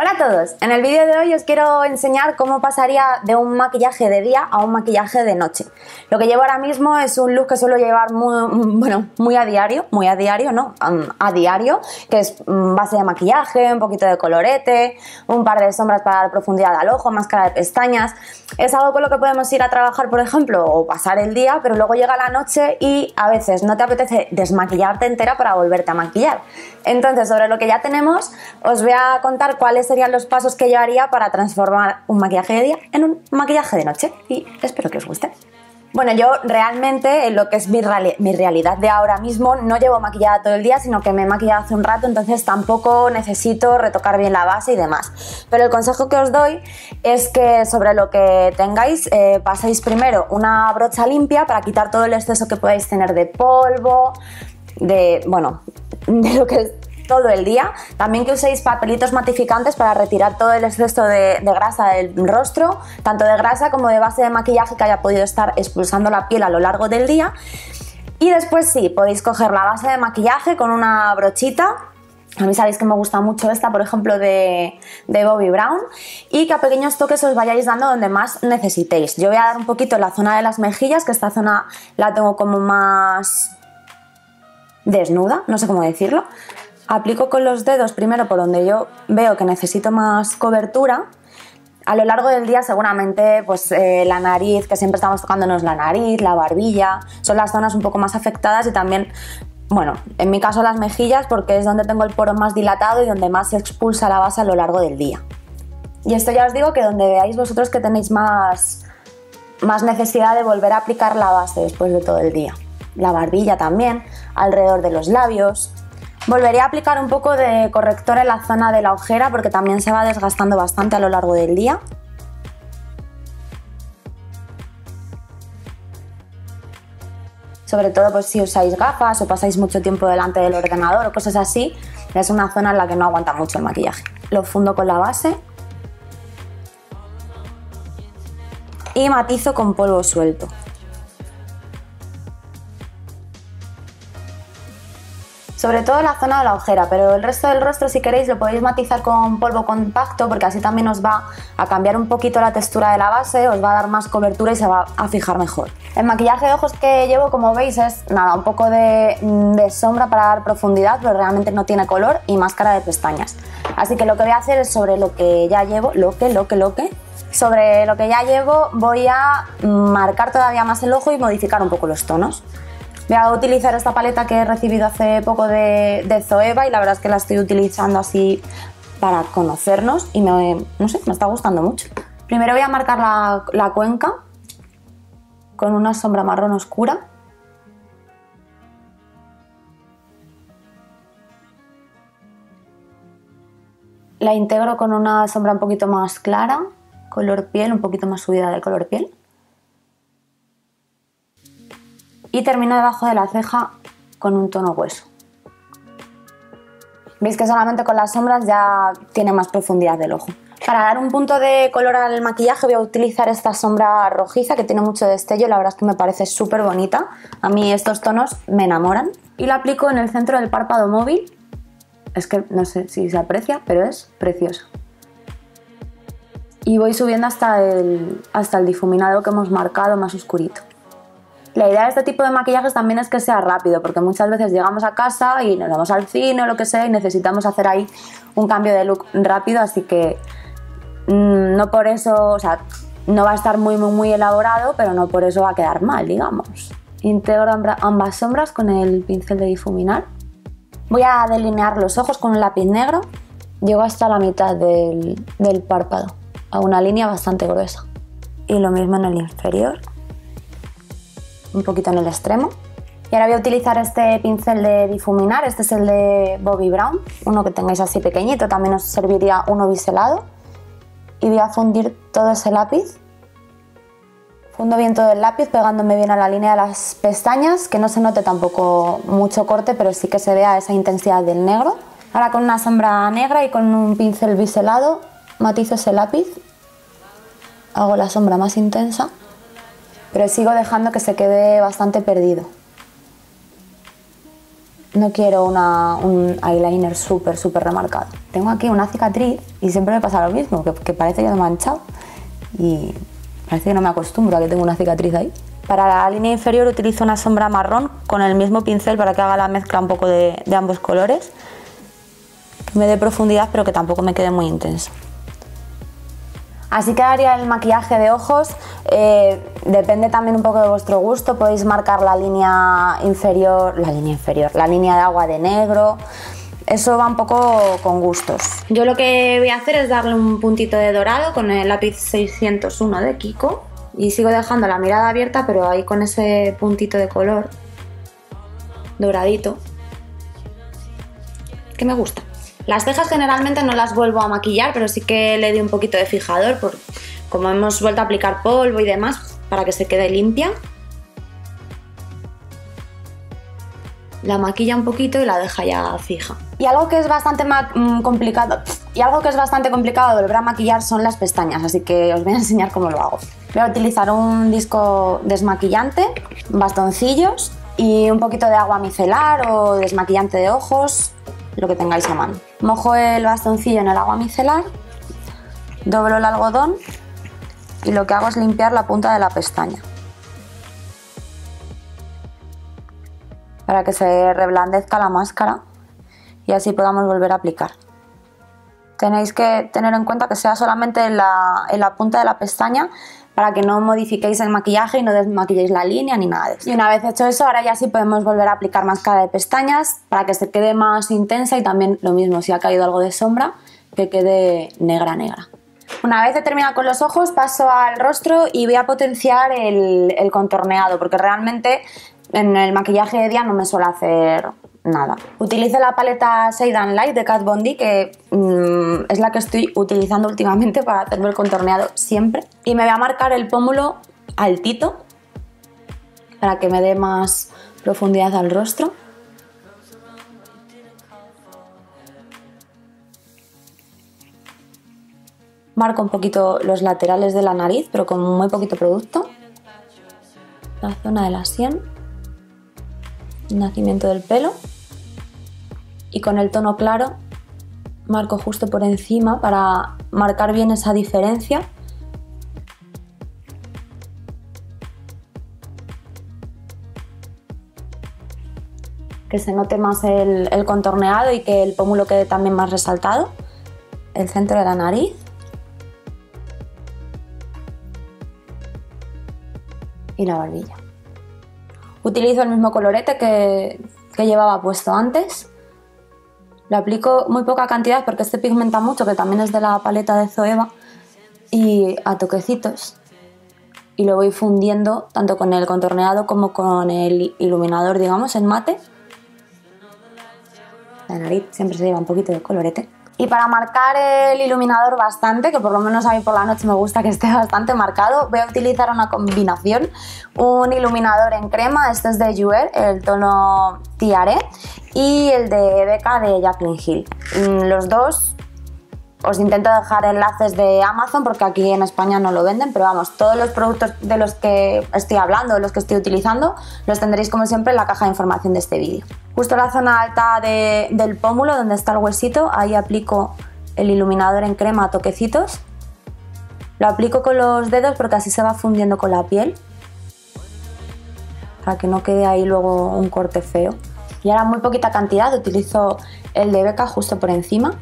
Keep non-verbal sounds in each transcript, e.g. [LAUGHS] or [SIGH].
Hola a todos, en el vídeo de hoy os quiero enseñar cómo pasaría de un maquillaje de día a un maquillaje de noche. Lo que llevo ahora mismo es un look que suelo llevar muy, [LAUGHS] bueno, muy a diario, muy a diario, ¿no? A diario, que es mm, base de maquillaje, un poquito de colorete, un par de sombras para dar profundidad al ojo, máscara de pestañas. Es algo con lo que podemos ir a trabajar, por ejemplo, o pasar el día, pero luego llega la noche y a veces no te apetece desmaquillarte entera para volverte a maquillar. Entonces, sobre lo que ya tenemos, os voy a contar cuáles serían los pasos que yo haría para transformar un maquillaje de día en un maquillaje de noche y espero que os guste. Bueno, yo realmente en lo que es mi, realidad de ahora mismo no llevo maquillada todo el día, sino que me he maquillado hace un rato, entonces tampoco necesito retocar bien la base y demás. Pero el consejo que os doy es que sobre lo que tengáis eh, paséis primero una brocha limpia para quitar todo el exceso que podáis tener de polvo, de, bueno, [LAUGHS] de lo que todo el día. También que uséis papelitos matificantes para retirar todo el exceso de, grasa del rostro, tanto de grasa como de base de maquillaje que haya podido estar expulsando la piel a lo largo del día. Y después sí, podéis coger la base de maquillaje con una brochita a mí sabéis que me gusta mucho esta, por ejemplo, de, de, Bobby Brown y que a pequeños toques os vayáis dando donde más necesitéis. Yo voy a dar un poquito la zona de las mejillas, que esta zona la tengo como más desnuda, no sé cómo decirlo. Aplico con los dedos primero por donde yo veo que necesito más cobertura. A lo largo del día seguramente pues eh, la nariz, que siempre estamos tocándonos la nariz, la barbilla, son las zonas un poco más afectadas y también, bueno, en mi caso las mejillas porque es donde tengo el poro más dilatado y donde más se expulsa la base a lo largo del día. Y esto ya os digo que donde veáis vosotros que tenéis más, más necesidad de volver a aplicar la base después de todo el día. La barbilla también, alrededor de los labios, Volveré a aplicar un poco de corrector en la zona de la ojera porque también se va desgastando bastante a lo largo del día. Sobre todo pues, si usáis gafas o pasáis mucho tiempo delante del ordenador o cosas así, es una zona en la que no aguanta mucho el maquillaje. Lo fundo con la base y matizo con polvo suelto. Sobre todo la zona de la ojera, pero el resto del rostro si queréis lo podéis matizar con polvo compacto porque así también os va a cambiar un poquito la textura de la base, os va a dar más cobertura y se va a fijar mejor. El maquillaje de ojos que llevo como veis es nada, un poco de, de sombra para dar profundidad, pero realmente no tiene color y máscara de pestañas. Así que lo que voy a hacer es sobre lo que ya llevo, lo que, lo que, lo que, sobre lo que ya llevo voy a marcar todavía más el ojo y modificar un poco los tonos. Voy a utilizar esta paleta que he recibido hace poco de, Zoeva y la verdad es que la estoy utilizando así para conocernos y me, me está gustando mucho. Primero voy a marcar la, la cuenca con una sombra marrón oscura. La integro con una sombra un poquito más clara, color piel, un poquito más subida de color piel. Y termino debajo de la ceja con un tono hueso. Veis que solamente con las sombras ya tiene más profundidad del ojo. Para dar un punto de color al maquillaje voy a utilizar esta sombra rojiza que tiene mucho destello, la verdad es que me parece súper bonita. A mí estos tonos me enamoran. Y la aplico en el centro del párpado móvil. Es que no sé si se aprecia, pero es preciosa. Y voy subiendo hasta el, hasta el difuminado que hemos marcado más oscurito. La idea de este tipo de maquillajes también es que sea rápido, porque muchas veces llegamos a casa y nos vamos al cine o lo que sea y necesitamos hacer ahí un cambio de look rápido, así que mm, no por eso, o sea, no va a estar muy, muy, muy elaborado, pero no por eso va a quedar mal, digamos. Integro ambas sombras con el pincel de difuminar. Voy a delinear los ojos con un lápiz negro. Llego hasta la mitad del, del párpado, a una línea bastante gruesa. Y lo mismo en el inferior un poquito en el extremo. Y ahora voy a utilizar este pincel de difuminar, este es el de Bobby Brown, uno que tengáis así pequeñito, también os serviría uno biselado. Y voy a fundir todo ese lápiz. Fundo bien todo el lápiz pegándome bien a la línea de las pestañas, que no se note tampoco mucho corte, pero sí que se vea esa intensidad del negro. Ahora con una sombra negra y con un pincel biselado matizo ese lápiz, hago la sombra más intensa pero sigo dejando que se quede bastante perdido. no quiero una, un eyeliner súper, súper remarcado. Tengo aquí una cicatriz y siempre me pasa lo mismo, que, que parece ya manchado y parece que no me acostumbro a que tengo una cicatriz ahí. Para la línea inferior utilizo una sombra marrón con el mismo pincel para que haga la mezcla un poco de ambos colores. Que me dé profundidad pero que tampoco me quede muy intenso. Así quedaría el maquillaje de ojos. Eh, depende también un poco de vuestro gusto. Podéis marcar la línea inferior, la línea inferior, la línea de agua de negro. Eso va un poco con gustos. Yo lo que voy a hacer es darle un puntito de dorado con el lápiz 601 de Kiko. Y sigo dejando la mirada abierta, pero ahí con ese puntito de color doradito. Que me gusta. Las cejas generalmente no las vuelvo a maquillar, pero sí que le doy un poquito de fijador, por, como hemos vuelto a aplicar polvo y demás, para que se quede limpia. La maquilla un poquito y la deja ya fija. Y algo que es bastante mm, complicado, y algo que es bastante complicado de volver a maquillar son las pestañas, así que os voy a enseñar cómo lo hago. Voy a utilizar un disco desmaquillante, bastoncillos y un poquito de agua micelar o desmaquillante de ojos, lo que tengáis a mano. Mojo el bastoncillo en el agua micelar, doblo el algodón y lo que hago es limpiar la punta de la pestaña. Para que se reblandezca la máscara y así podamos volver a aplicar. Tenéis que tener en cuenta que sea solamente en la, en la punta de la pestaña para que no modifiquéis el maquillaje y no desmaquilléis la línea ni nada de eso. Y una vez hecho eso, ahora ya sí podemos volver a aplicar máscara de pestañas para que se quede más intensa y también lo mismo, si ha caído algo de sombra, que quede negra negra. Una vez he terminado con los ojos, paso al rostro y voy a potenciar el, el contorneado, porque realmente en el maquillaje de día no me suele hacer nada. Utilizo la paleta Shade Light de Kat Von D, que mm, es la que estoy utilizando últimamente para hacerme el contorneado siempre. Y me voy a marcar el pómulo altito para que me dé más profundidad al rostro. Marco un poquito los laterales de la nariz, pero con muy poquito producto. La zona de la sien nacimiento del pelo y con el tono claro marco justo por encima para marcar bien esa diferencia. Que se note más el, contorneado y que el pómulo quede también más resaltado. El centro de la nariz. Y la barbilla. Utilizo el mismo colorete que, llevaba puesto antes. Lo aplico muy poca cantidad porque este pigmenta mucho, que también es de la paleta de Zoeva, y a toquecitos. Y lo voy fundiendo tanto con el contorneado como con el iluminador, digamos, en mate. La nariz siempre se lleva un poquito de colorete. Y para marcar el iluminador bastante, que por lo menos a mí por la noche me gusta que esté [LAUGHS] bastante marcado, voy a utilizar una combinación, un iluminador en crema, este es de Jouer, el tono Tiare, y el de Becca de Jacqueline Hill. Los dos os intento dejar enlaces de Amazon porque aquí en España no lo venden, pero vamos, todos los productos de los que estoy hablando, de los que estoy utilizando, los tendréis como siempre en la caja de información de este vídeo. Justo en la zona alta del pómulo, donde está el huesito, ahí aplico el iluminador en crema a toquecitos. Lo aplico con los dedos porque así se va fundiendo con la piel, para que no quede ahí luego un corte feo. Y ahora muy poquita cantidad, utilizo el de Beca justo por encima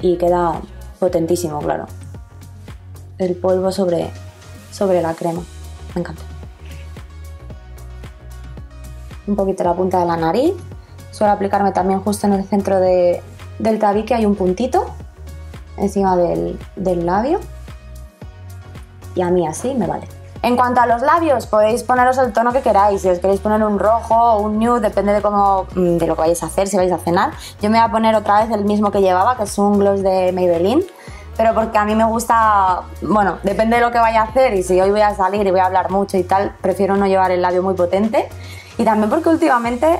y queda potentísimo, claro. El polvo sobre, sobre la crema. Me encanta. Un poquito la punta de la nariz. Suelo aplicarme también justo en el centro de, del tabique, hay un puntito encima del, del labio. Y a mí así me vale. En cuanto a los labios, podéis poneros el tono que queráis. Si os queréis poner un rojo o un nude, depende de cómo mm, de lo que vayáis a hacer, si vais a cenar. Yo me voy a poner otra vez el mismo que llevaba, que es un gloss de Maybelline. Pero porque a mí me gusta, bueno, depende de lo que vaya a hacer y si hoy voy a salir y voy a hablar mucho y tal, prefiero no llevar el labio muy potente. Y también porque últimamente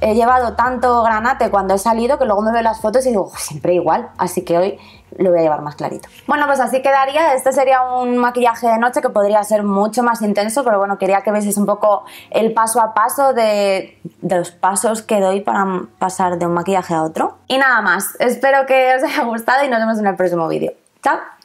he llevado tanto granate cuando he salido que luego me veo las fotos y digo, siempre igual, así que hoy lo voy a llevar más clarito. Bueno, pues así quedaría. Este sería un maquillaje de noche que podría ser mucho más intenso, pero bueno, quería que veáis un poco el paso a paso de, de los pasos que doy para pasar de un maquillaje a otro. Y nada más, espero que os haya gustado y nos vemos en el próximo vídeo. ¡Chao!